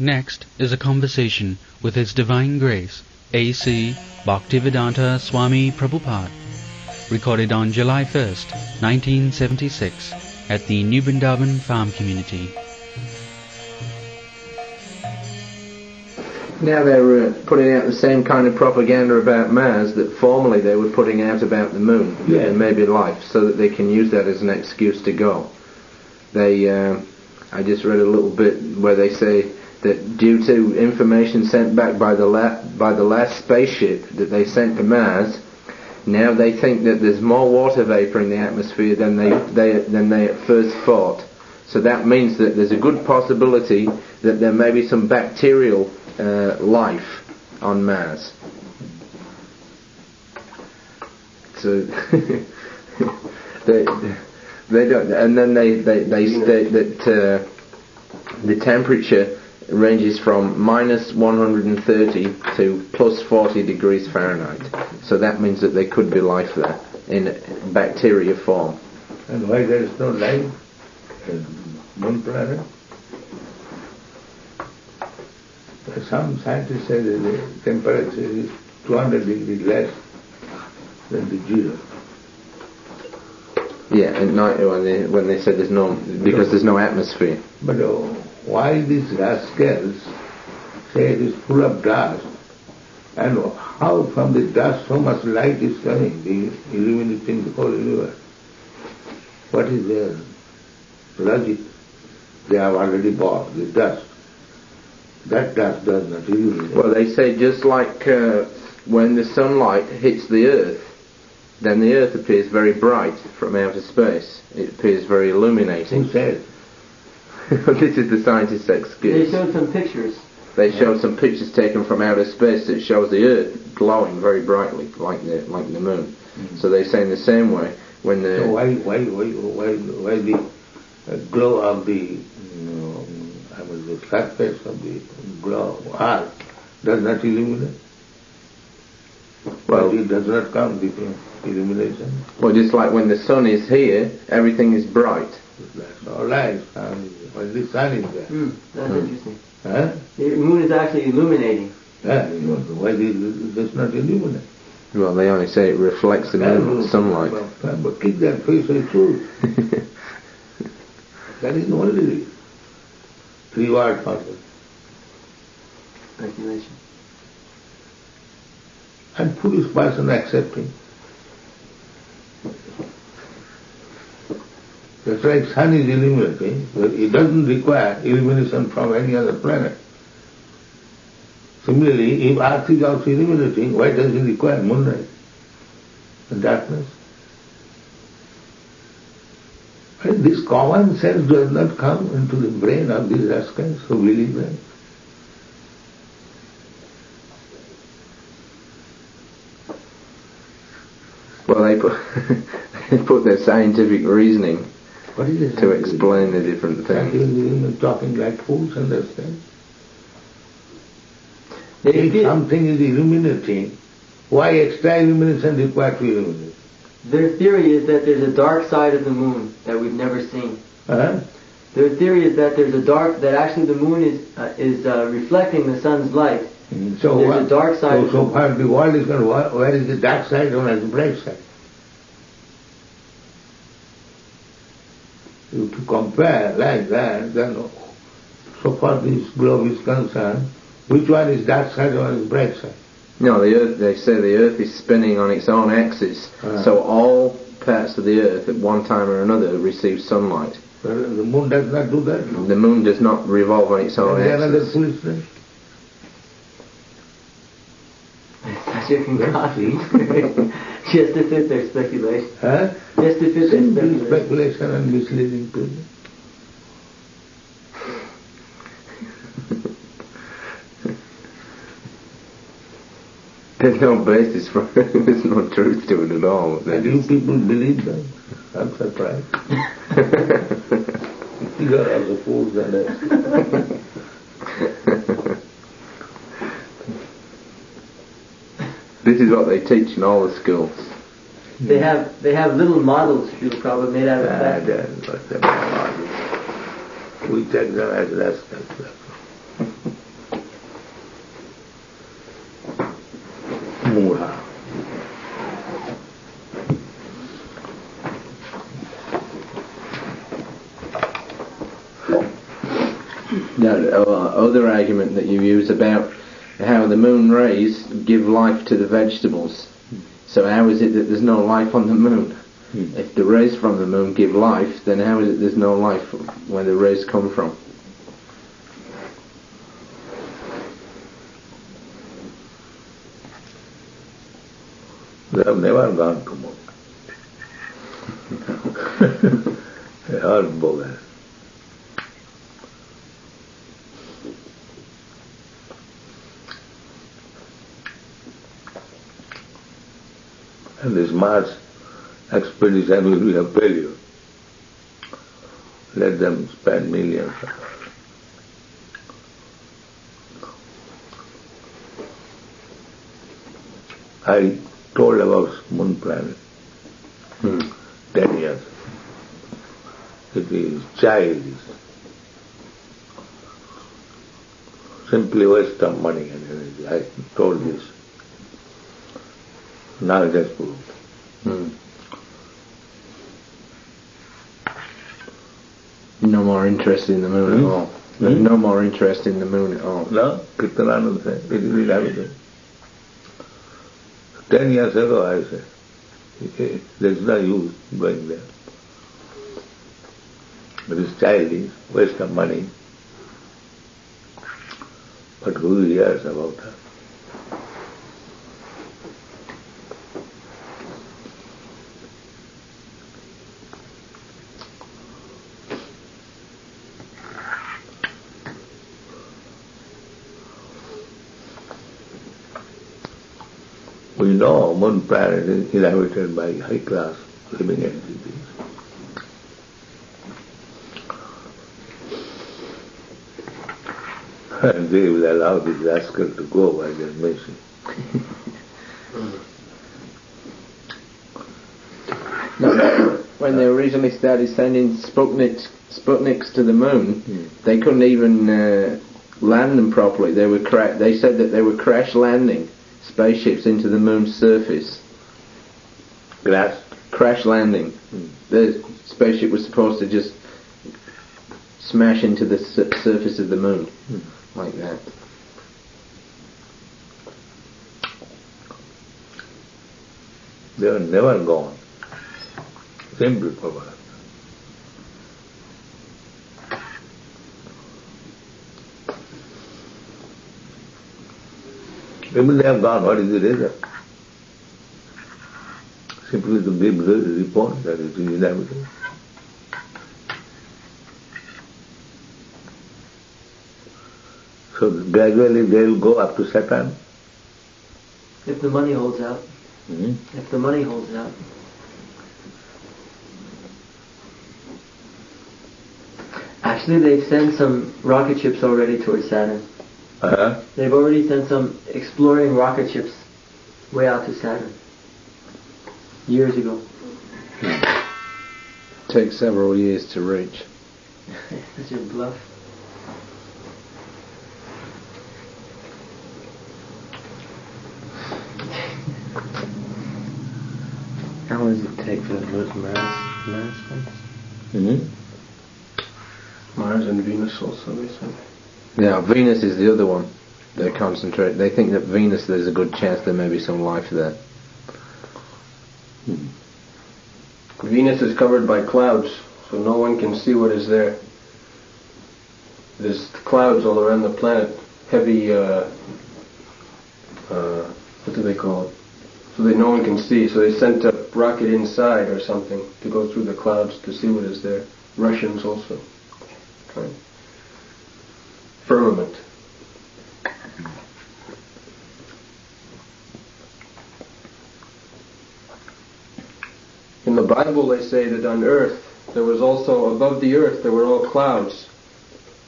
Next is a conversation with His Divine Grace, A.C. Bhaktivedanta Swami Prabhupada, recorded on July 1st, 1976, at the New Vrindavan Farm Community. Now they're uh, putting out the same kind of propaganda about Mars that formerly they were putting out about the moon Yeah. and maybe life, so that they can use that as an excuse to go. They, uh, I just read a little bit where they say that due to information sent back by the la- by the last spaceship that they sent to Mars, now they think that there's more water vapor in the atmosphere than they, they than they at first thought. So that means that there's a good possibility that there may be some bacterial uh, life on Mars. So they they don't, and then they they, they state that uh, the temperature ranges from minus 130 to plus 40 degrees Fahrenheit. So that means that there could be life there in bacteria form. And why there is no life in moon planet? Some scientists say that the temperature is 200 degrees less than the zero. Yeah, at night when they when they said there's no because there's no atmosphere. But uh, why these rascals say it is full of dust? And how from the dust so much light is coming, the illuminating the whole universe? What is their logic? They have already bought the dust. That dust does not illuminate. Well, they say just like uh, when the sunlight hits the Earth, then the Earth appears very bright from outer space. It appears very illuminating. Who illuminating. Said? this is the scientist's excuse. They showed some pictures. They showed some pictures taken from outer space that shows the Earth glowing very brightly, like the like the moon. So they say in the same way when the So why, why, why, why, why the uh, glow of the, you know, I mean, the surface of the glow of earth does not illuminate? Well- Well, it does not come with uh, illumination. well, just like when the sun is here, everything is bright. That's all right. Um, when the sun is there. Hmm, that's Hmm. interesting. Huh? The moon is actually illuminating. Yeah, why it it does not illuminate? Well, they only say it reflects the moon sunlight. But, but keep that face of truth. That is the only reward for them. Speculation. and foolish person accepting. That's right, sun is illuminating, it doesn't require illumination from any other planet. Similarly, if earth is also illuminating, why does it require moonlight and darkness? And this common sense does not come into the brain of these rascals who believe that. Well, they put they put their scientific reasoning What is it? to explain the different Can't things. even talking like fools, understand? They If feel, something is illuminating, why extra illumination required to illuminate? their theory is that there's a dark side of the moon that we've never seen. Huh? Their theory is that there's a dark, that actually the moon is uh, is uh, reflecting the sun's light. Mm, So There's what- a dark side. So, so far the world is going, where, where is the dark side and where is the bright side? If to compare like that, then so far this globe is concerned, which one is dark side and one is bright side? No, the Earth. They say the Earth is spinning on its own axis, Ah. so all parts of the Earth at one time or another receive sunlight. But the moon does not do that. The Moon does not revolve on its own That's another axis. foolishness. Such a concoction. Just to fit their speculation. Huh? Just to fit their speculation. speculation and misleading people. There's no basis for it. There's no truth to it at all. They And you just- people believe them. I'm surprised. You are all the fools and us. this is what they teach in all the schools. They have they have little models, you probably made out of that. that's what the man We take them as rascals. that uh, other argument that you use about how the moon rays give life to the vegetables. So how is it that there's no life on the moon? Hmm. If the rays from the moon give life, then how is it there's no life where the rays come from? They have never gone to moon. they are bogus. And this Mars expedition will be a failure. Let them spend millions. I told about moon planet Hmm. ten years. It is childish. Simply waste of money and energy. I told this. Now it has proved. Hmm. No more interest in the moon Hmm? at all. There's Hmm? no more interest in the moon at all. No, Kirtanananda said, it will happen. Ten years ago I said, "Eh, there's no use going there. It is childish, waste of money. But who hears about that? Moon planet is inhabited by high class living entities. And they will allow this rascal to go by their mission. When they originally started sending Sputniks, Sputniks to the moon, Hmm. they couldn't even uh, land them properly. They were cra- They said that they were crash landing spaceships into the moon's surface. Glass? Crash landing. Hmm. The spaceship was supposed to just smash into the su- surface of the moon Hmm. like that. They are never gone. Simply Even they have gone, what is the reason? Simply to give the report that it is inevitable. So gradually they will go up to Saturn. If the money holds out. Hmm? If the money holds out. Actually, they've sent some rocket ships already towards Saturn. Uh-huh. They've already sent some exploring rocket ships way out to Saturn. Years ago. Takes several years to reach. Such a bluff. How long does it take for the Mars, Mars, Mars ones? hmm Mars and Venus also, they said. Yeah, Venus is the other one. They concentrate. They think that Venus, there's a good chance there may be some life there. Venus is covered by clouds, so no one can see what is there. There's clouds all around the planet, heavy, uh, uh, what do they call it? So that no one can see. So they sent a rocket inside or something to go through the clouds to see what is there. Russians also. Right. Firmament. In the Bible, they say that on earth, there was also, above the earth, there were all clouds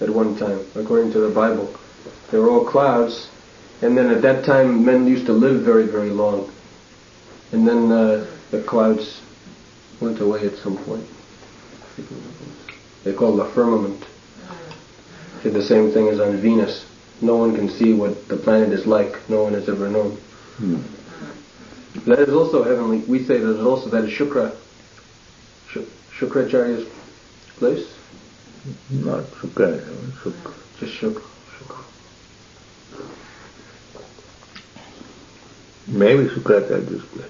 at one time, according to the Bible. There were all clouds, and then at that time, men used to live very, very long. And then uh, the clouds went away at some point. They call the firmament. Did the same thing as on Venus. No one can see what the planet is like. No one has ever known. Hmm. That is also heavenly. We say that is also that is Shukra. Shuk- Shukracharya's place. Not Shukra, Shuk- Just shook. shook. Maybe Shukracharya display.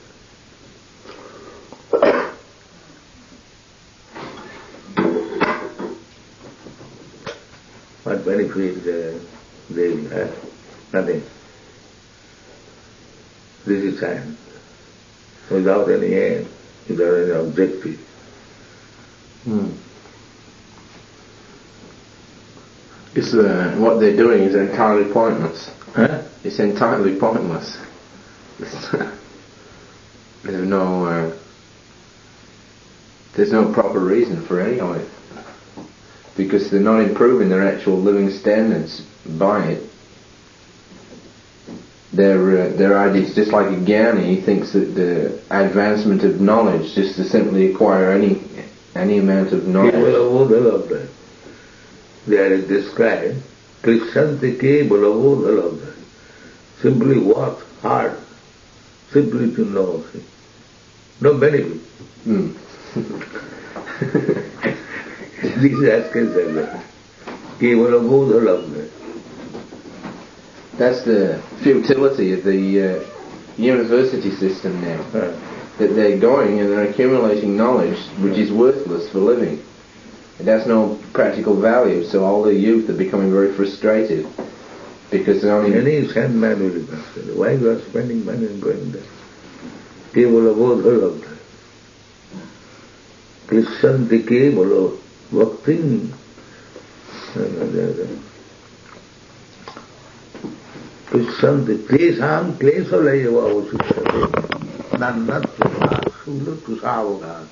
Benefit uh, they have? Nothing. This is science. Without any aim, without any objective. Hmm. It's, uh, what they're doing is entirely pointless. Huh? It's entirely pointless. there's no uh, there's no proper reason for any of it because they're not improving their actual living standards by it. Their uh, their ideas, just like a Gyani thinks that the advancement of knowledge, just to simply acquire any any amount of knowledge. Kevalavodalabda. There is described, Krishanti Kevalavodalabda. Simply work hard, simply to know. No benefit. Hmm. These askers are there. Kevalavodalabda. That's the futility of the uh, university system now. Huh. that they're going and they're accumulating knowledge which is worthless for living. It has no practical value, so all the youth are becoming very frustrated because they're only Any sandman will be frustrated. Why you are spending money and going there? Kevalavodalabda. Krishanti Kevala Bhakti. Krishanti Klesham Kleshalayava Avashishate. Nannat Sula Tusavaga.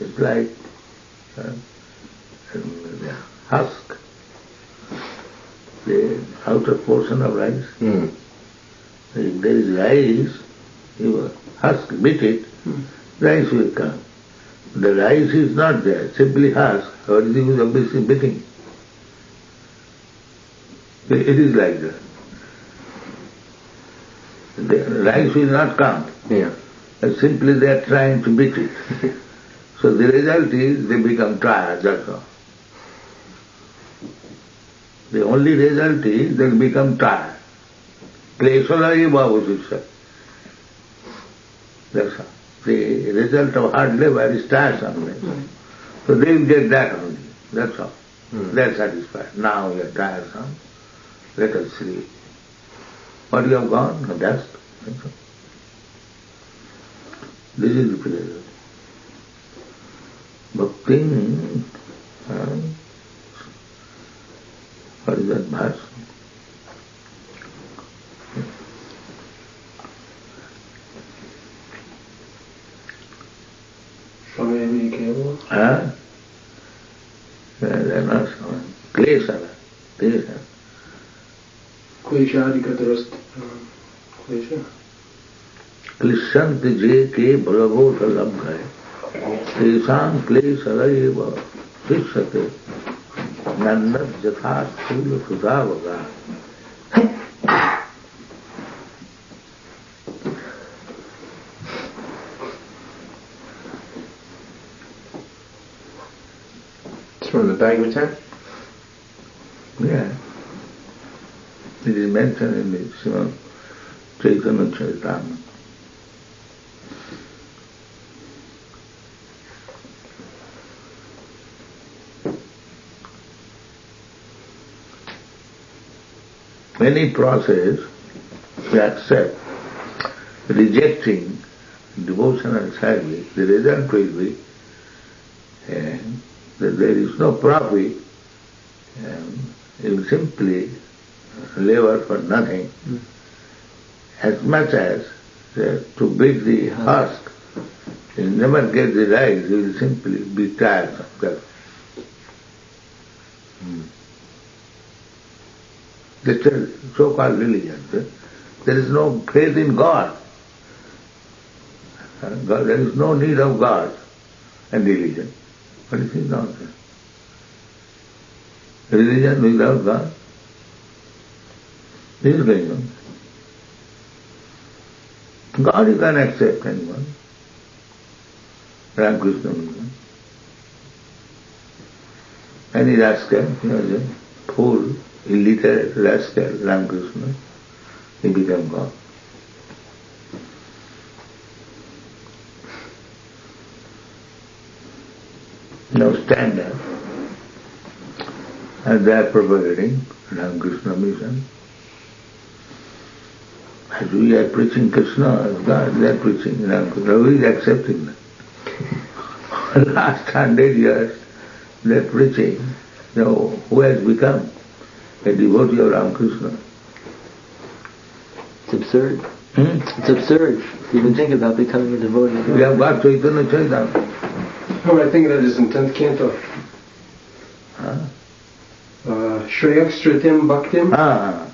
It's like uh, the husk, the outer portion of rice. Hmm. If there is rice, you husk, beat it, rice will come. The rice is not there, simply husk. Everything is obviously beating. It is like that. The rice will not come. yeah. Simply they are trying to beat it. so the result is they become tired, that's all. The only result is they become tired. Kleshala bhavusisha. That's all. The result of hard labor is tiresome. So they will get that only. That's all. Hmm. They are satisfied. Now we are tiresome. Let us sleep. What you have gone? The dust. That's all. This is the pleasure. Bhakti, uh, what is that verse? हाँ? They're क्लिशंत जे के बलभो सलभ है। तेषां क्लेश rev शिष्यते नन्दत यथा स्थूल सुधावगा From the Bhagavatam. Yeah. It is mentioned in the Srimad Chaitanya Charitamrita. Any process we accept, rejecting devotional service, the result will be that there is no profit um, it will simply labor for nothing as much as uh, to beat the husk. You never get the rice, you will simply be tired of that. That's a so-called religion. There is no faith in God. Uh, God. There is no need of God and religion. What is this nonsense? Religion without God? This is going on. God you can accept anyone. Ramakrishna will come. any rascal, he was a fool, illiterate rascal, Ramakrishna, he became God. Now stand up and they are propagating Ramakrishna mission. As we are preaching Krishna as God, they are preaching Ramakrishna. Who is accepting that? Last hundred years, they are preaching. Now, who has become a devotee of Ramakrishna? It's absurd. Hmm? It's absurd even think about becoming a devotee. We have got Chaitanya Chaitanya. Oh, I think that is in 10th canto. Huh? Uh, Shreyakstratim Bhaktim. Ah,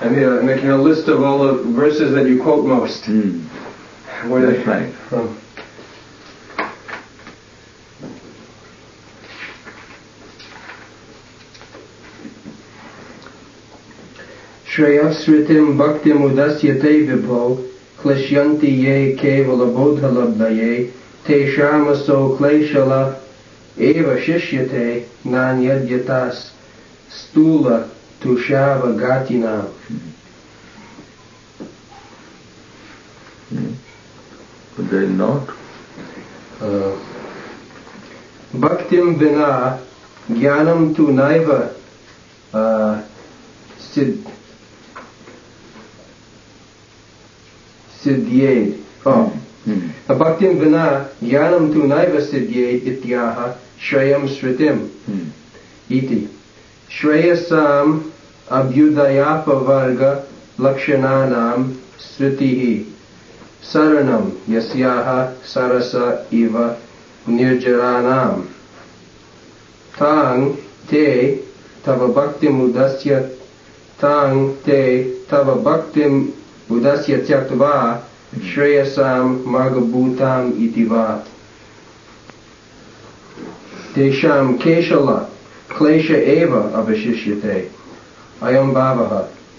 I'm here making a list of all the verses that you quote most. hmm. Where that's they right. from. Shreyasritim bhaktim udasyate vibho kleshyanti ye kevala bodhalabdaye te shamaso kleshala eva shishyate nanyadyatas stula tushava gatina. Hmm. But they are not. Uh, Bhaktim vina jnanam tu naiva uh, sid सिद्ध्येत् भक्तिं विना ज्ञानं तु नैव सिद्ध्येत् इत्याह श्रेयं श्रुतिम् इति श्रेयसाम् अभ्युदयापवर्गलक्षणानां श्रुतिः सरणं यस्याः सरस इव निर्जराणाम् तां ते तव भक्तिमुदस्य तां ते तव भक्तिम् उदस्य त्यक्त्वा श्रेयसां इति केशलक्लेश एव अवशिष्यते अयं भावः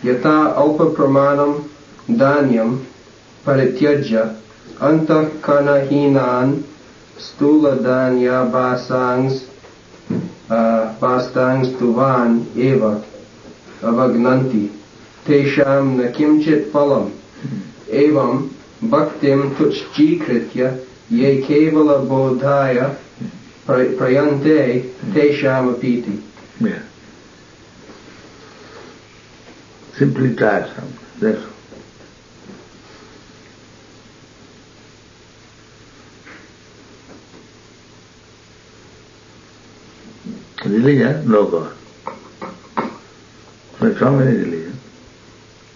यथा औपप्रमाणं धान्यं परित्यज्य अन्तः kimchit phalam evam bhaktim tuchjikritya ye kevala bodhaya prayante tesham apiti Yeah. Simply tiresome. That's. Religion, no God. There are so many religions.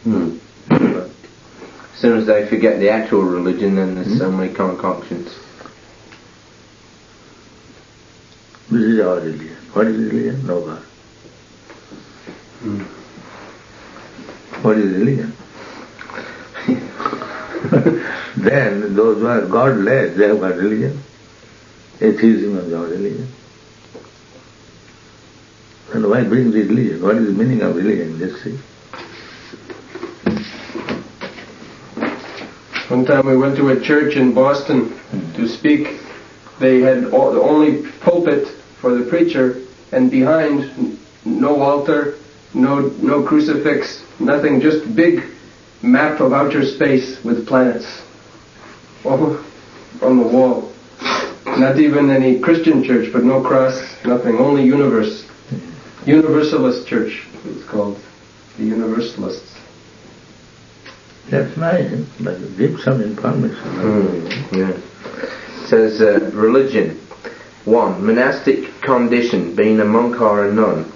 Hmm. As soon as they forget the actual religion, then there's so many concoctions. This is our religion. What is religion? No God. What is religion? then those who are godless, they have got religion. Atheism has got religion. And why bring this religion? What is the meaning of religion? Let's see. One time we went to a church in Boston to speak. They had all, the only pulpit for the preacher, and behind no altar, no no crucifix, nothing. Just big map of outer space with planets all on the wall. Not even any Christian church, but no cross, nothing. Only universe. Universalist church. It's called the Universalists. That's nice, but give some information. Mm, yeah. It says uh, religion. One, monastic condition, being a monk or a nun.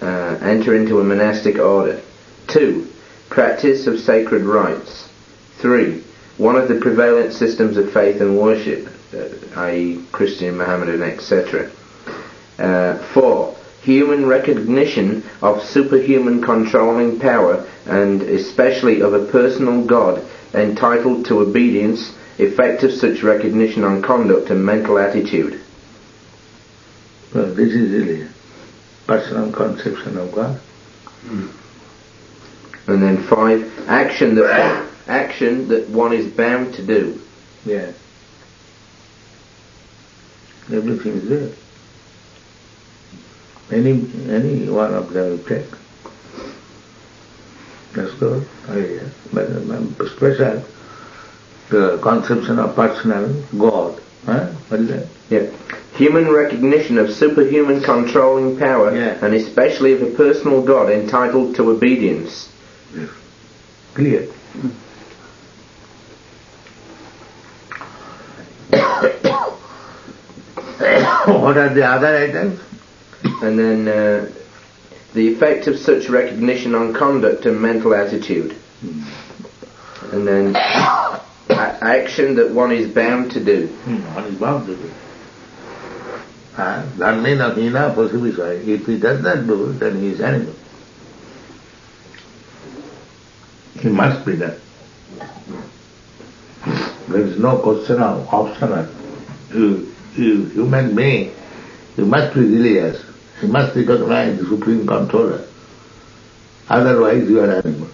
Uh, enter into a monastic order. Two, practice of sacred rites. Three, one of the prevalent systems of faith and worship, uh, i.e. Christian, Mohammedan, etc. Uh, four, human recognition of superhuman controlling power and especially of a personal God entitled to obedience, effect of such recognition on conduct and mental attitude. Well, this is religion. Personal conception of God. Hmm. And then five, action that action that one is bound to do. Yeah. Everything is there. Any any one of them will take. That's good. idea. But special, the conception of personal God. Huh? What is that? Yeah. Human recognition of superhuman controlling power, Yeah. and especially of a personal God entitled to obedience. Clear. what are the other items? And then uh, the effect of such recognition on conduct and mental attitude. And then a- action that one is bound to do. Hmm, one is bound to do. Ah, Dharmena hina pasivishaya. If he does not do, it, then he is animal. He must be done. There is no question of optional. You, you human being, you must be religious. You must recognize the supreme controller. Otherwise you are animal.